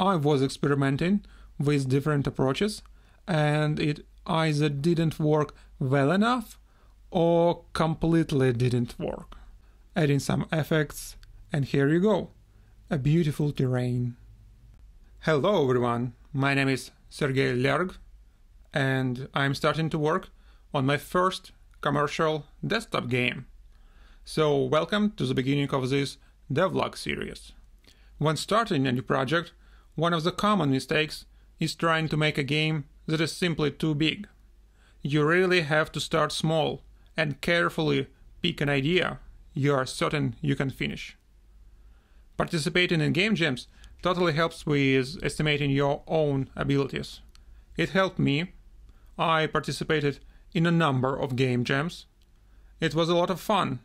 I was experimenting with different approaches and it either didn't work well enough or completely didn't work. Adding some effects, and here you go a beautiful terrain. Hello everyone, my name is Sergey Lerg, and I'm starting to work on my first commercial desktop game. So, welcome to the beginning of this devlog series. When starting a new project, one of the common mistakes is trying to make a game that is simply too big. You really have to start small and carefully pick an idea you are certain you can finish. Participating in game jams totally helps with estimating your own abilities. It helped me. I participated in a number of game jams. It was a lot of fun,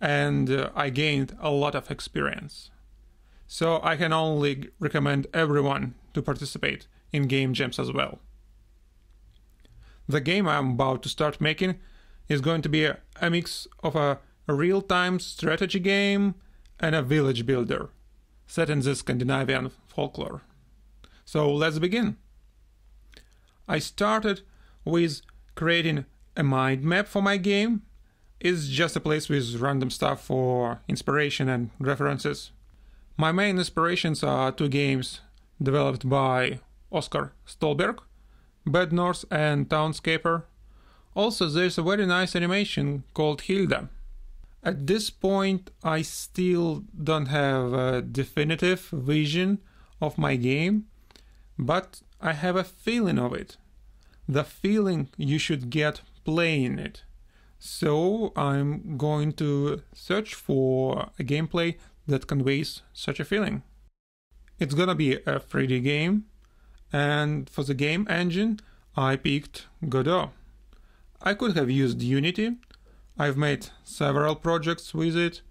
and uh, I gained a lot of experience. So I can only recommend everyone to participate in game jams as well. The game I'm about to start making is going to be a, a mix of a, a real time strategy game and a village builder set in the Scandinavian folklore. So let's begin. I started with creating a mind map for my game. It's just a place with random stuff for inspiration and references. My main inspirations are two games developed by Oskar Stålberg, Bad Bednorth and Townscaper. Also, there's a very nice animation called Hilda. At this point, I still don't have a definitive vision of my game, but I have a feeling of it. The feeling you should get playing it. So I'm going to search for a gameplay that conveys such a feeling. It's gonna be a 3D game, and for the game engine, I picked Godot. I could have used Unity. I've made several projects with it,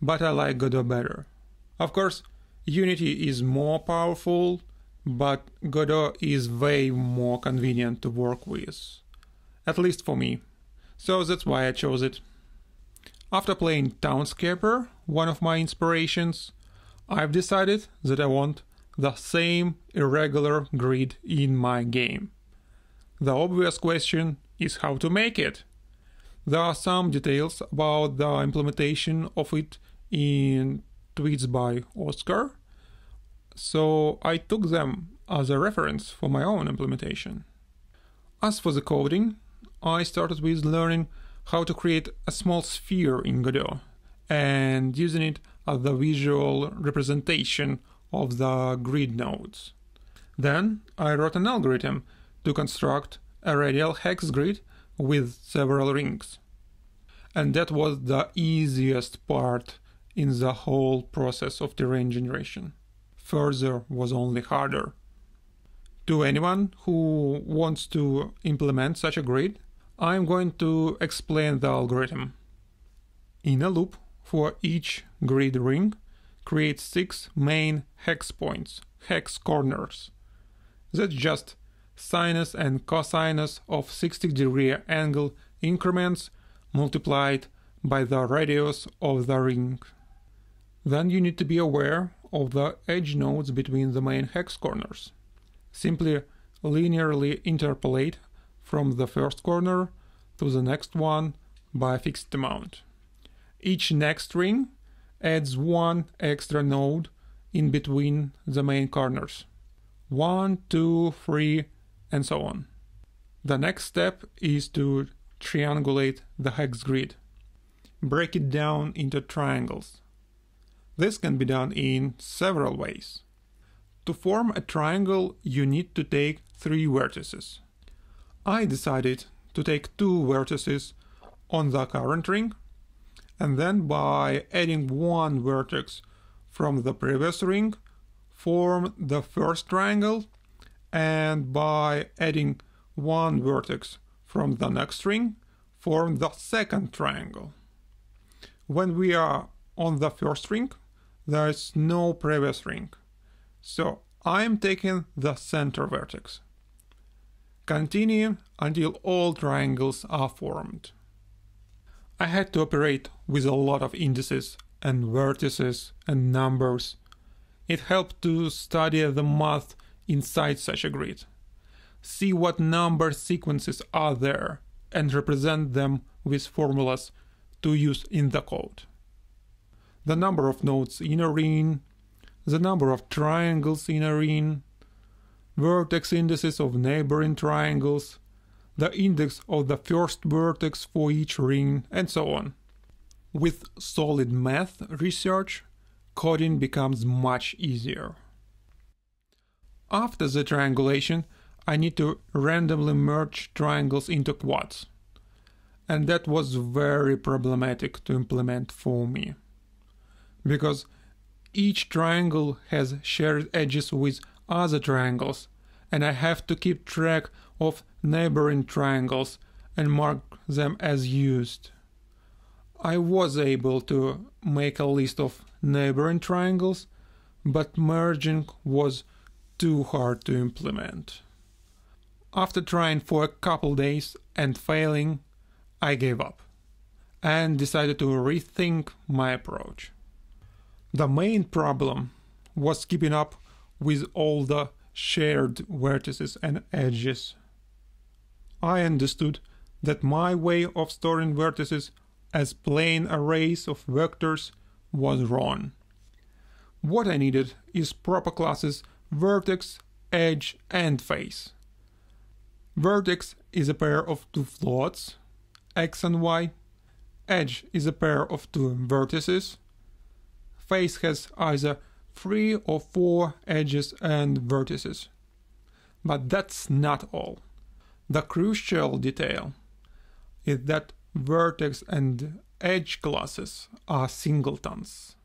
but I like Godot better. Of course, Unity is more powerful, but Godot is way more convenient to work with. At least for me. So that's why I chose it. After playing Townscaper, one of my inspirations, I've decided that I want the same irregular grid in my game. The obvious question is how to make it. There are some details about the implementation of it in tweets by Oskar, so I took them as a reference for my own implementation. As for the coding, I started with learning how to create a small sphere in Godot and using it as the visual representation of the grid nodes. Then I wrote an algorithm to construct a radial hex grid with several rings. And that was the easiest part in the whole process of terrain generation. Further was only harder. To anyone who wants to implement such a grid, I'm going to explain the algorithm. In a loop for each grid ring, create six main hex points, hex corners. That's just sinus and cosinus of 60 degree angle increments multiplied by the radius of the ring. Then you need to be aware of the edge nodes between the main hex corners. Simply linearly interpolate from the first corner to the next one by a fixed amount. Each next ring adds one extra node in between the main corners. One, two, three, and so on. The next step is to triangulate the hex grid. Break it down into triangles. This can be done in several ways. To form a triangle, you need to take three vertices. I decided to take two vertices on the current ring and then by adding one vertex from the previous ring form the first triangle and by adding one vertex from the next ring form the second triangle. When we are on the first ring there is no previous ring so I'm taking the center vertex. Continue until all triangles are formed. I had to operate with a lot of indices and vertices and numbers. it helped to study the math inside such a grid. See what number sequences are there and represent them with formulas to use in the code. The number of nodes in a ring, the number of triangles in a ring, vertex indices of neighboring triangles, the index of the first vertex for each ring, and so on. With solid math research, coding becomes much easier. After the triangulation, I need to randomly merge triangles into quads. And that was very problematic to implement for me. Because each triangle has shared edges with other triangles, and I have to keep track of neighboring triangles and mark them as used. I was able to make a list of neighboring triangles, but merging was too hard to implement. After trying for a couple days and failing, I gave up and decided to rethink my approach. The main problem was keeping up with all the shared vertices and edges. I understood that my way of storing vertices as plain arrays of vectors was wrong. What I needed is proper classes vertex, edge, and face. Vertex is a pair of two floats, x and y. Edge is a pair of two vertices. Face has either three or four edges and vertices. But that's not all. The crucial detail is that vertex and edge classes are singletons,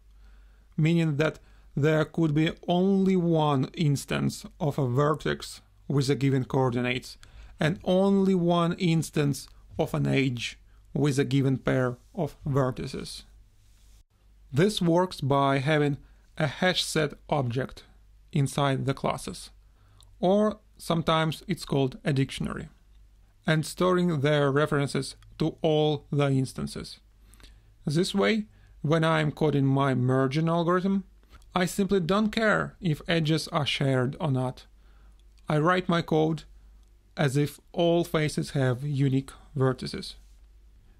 meaning that there could be only one instance of a vertex with a given coordinates and only one instance of an edge with a given pair of vertices. This works by having a hash set object inside the classes, or sometimes it's called a dictionary, and storing their references to all the instances. This way, when I'm coding my merging algorithm, I simply don't care if edges are shared or not. I write my code as if all faces have unique vertices.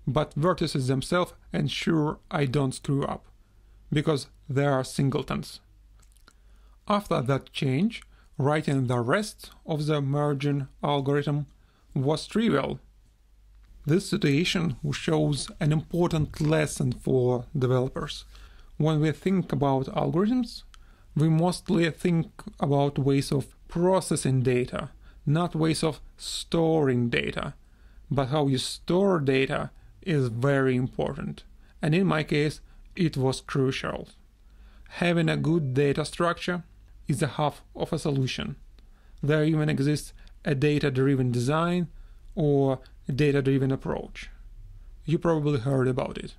But vertices themselves ensure I don't screw up, because they are singletons. After that change, writing the rest of the merging algorithm was trivial. This situation shows an important lesson for developers when we think about algorithms, we mostly think about ways of processing data, not ways of storing data. But how you store data is very important. And in my case, it was crucial. Having a good data structure is a half of a solution. There even exists a data driven design or data driven approach. You probably heard about it.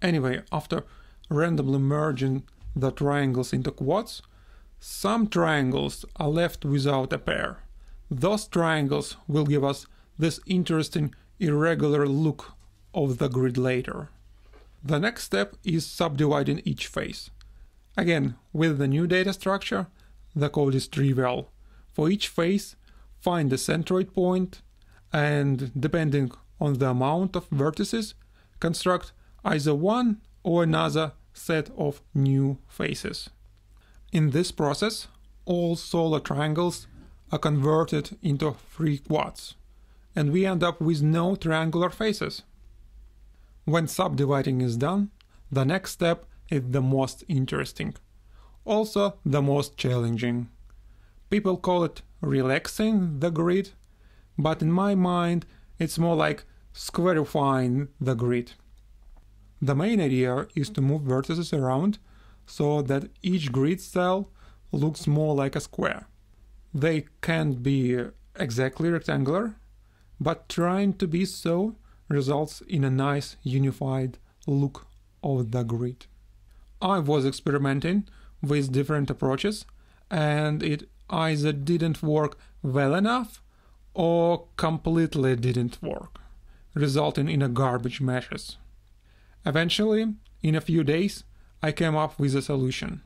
Anyway, after randomly merging the triangles into quads, some triangles are left without a pair. Those triangles will give us this interesting irregular look of the grid later. The next step is subdividing each face. Again, with the new data structure, the code is trivial. For each face, find the centroid point and, depending on the amount of vertices, construct either one or another set of new faces. In this process, all solar triangles are converted into three quads, and we end up with no triangular faces. When subdividing is done, the next step is the most interesting, also the most challenging. People call it relaxing the grid, but in my mind, it's more like squarifying the grid. The main idea is to move vertices around so that each grid cell looks more like a square. They can't be exactly rectangular, but trying to be so results in a nice unified look of the grid. I was experimenting with different approaches and it either didn't work well enough or completely didn't work, resulting in a garbage meshes. Eventually, in a few days, I came up with a solution.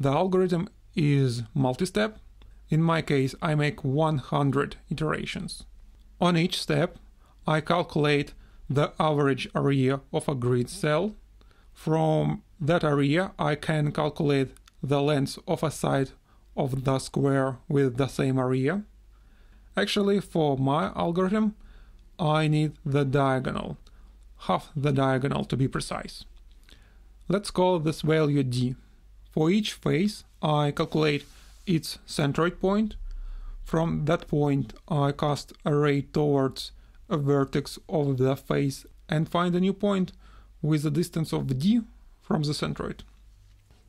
The algorithm is multi-step. In my case, I make 100 iterations. On each step, I calculate the average area of a grid cell. From that area, I can calculate the length of a side of the square with the same area. Actually, for my algorithm, I need the diagonal, half the diagonal to be precise. Let's call this value d. For each face, I calculate its centroid point. From that point, I cast a ray towards a vertex of the face and find a new point with a distance of d from the centroid.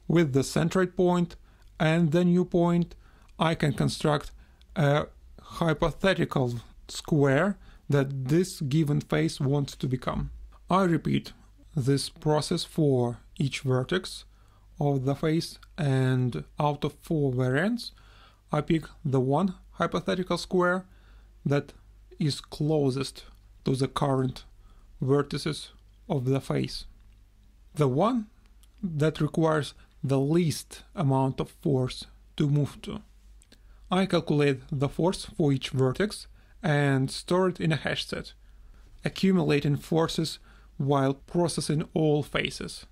With the centroid point and the new point, I can construct a hypothetical square that this given face wants to become. I repeat this process for each vertex of the face and out of four variants I pick the one hypothetical square that is closest to the current vertices of the face. The one that requires the least amount of force to move to. I calculate the force for each vertex and store it in a hash set, accumulating forces while processing all faces.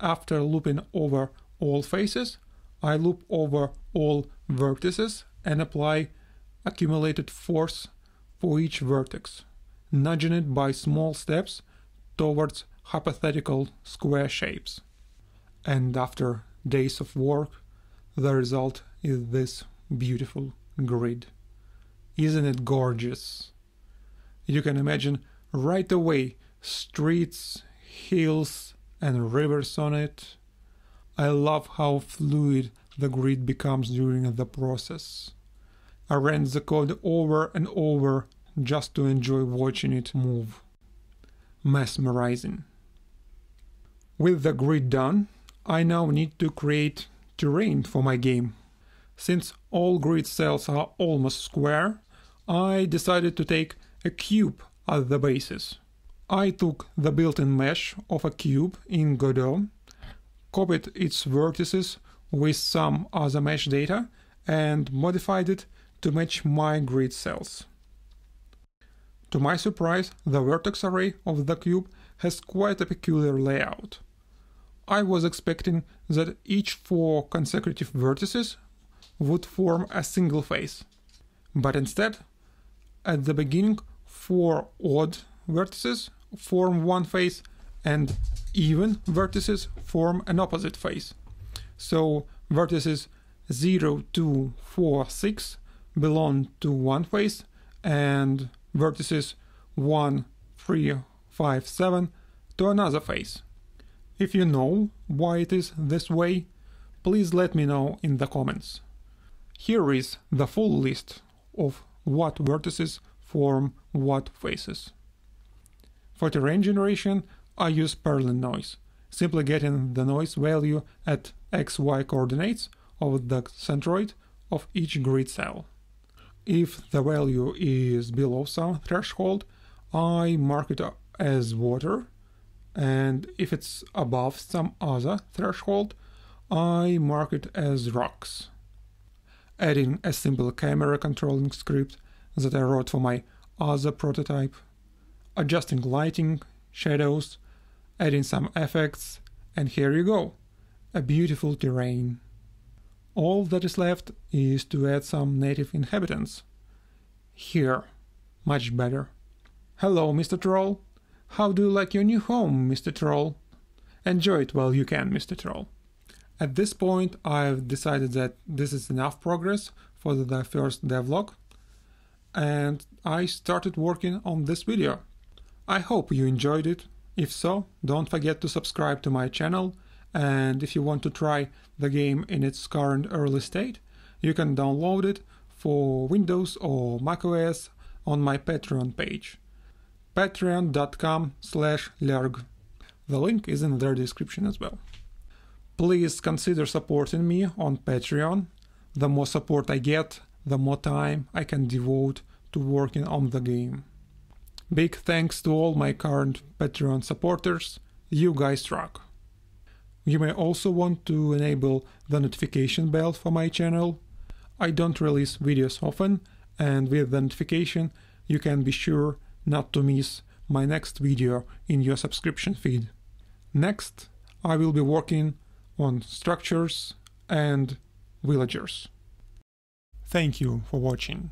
After looping over all faces, I loop over all vertices and apply accumulated force for each vertex, nudging it by small steps towards hypothetical square shapes. And after days of work, the result is this beautiful grid. Isn't it gorgeous? You can imagine right away streets, hills, and rivers on it. I love how fluid the grid becomes during the process. I ran the code over and over just to enjoy watching it move. Mesmerizing. With the grid done, I now need to create terrain for my game. Since all grid cells are almost square, I decided to take a cube as the basis. I took the built-in mesh of a cube in Godot, copied its vertices with some other mesh data, and modified it to match my grid cells. To my surprise, the vertex array of the cube has quite a peculiar layout. I was expecting that each four consecutive vertices would form a single face. But instead, at the beginning, four odd vertices form one face and even vertices form an opposite face. So vertices 0, 2, 4, 6 belong to one face and vertices 1, 3, 5, 7 to another face. If you know why it is this way, please let me know in the comments. Here is the full list of what vertices form what faces. For terrain generation, I use Perlin noise, simply getting the noise value at xy coordinates of the centroid of each grid cell. If the value is below some threshold, I mark it as water, and if it's above some other threshold, I mark it as rocks adding a simple camera controlling script that I wrote for my other prototype, adjusting lighting, shadows, adding some effects, and here you go, a beautiful terrain. All that is left is to add some native inhabitants. Here, much better. Hello, Mr. Troll. How do you like your new home, Mr. Troll? Enjoy it while you can, Mr. Troll. At this point, I've decided that this is enough progress for the first devlog, and I started working on this video. I hope you enjoyed it. If so, don't forget to subscribe to my channel, and if you want to try the game in its current early state, you can download it for Windows or macOS on my Patreon page patreon.com slash lerg. The link is in their description as well. Please consider supporting me on Patreon. The more support I get, the more time I can devote to working on the game. Big thanks to all my current Patreon supporters. You guys rock. You may also want to enable the notification bell for my channel. I don't release videos often, and with the notification you can be sure not to miss my next video in your subscription feed. Next, I will be working on structures and villagers. Thank you for watching.